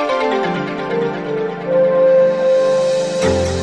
Thank you.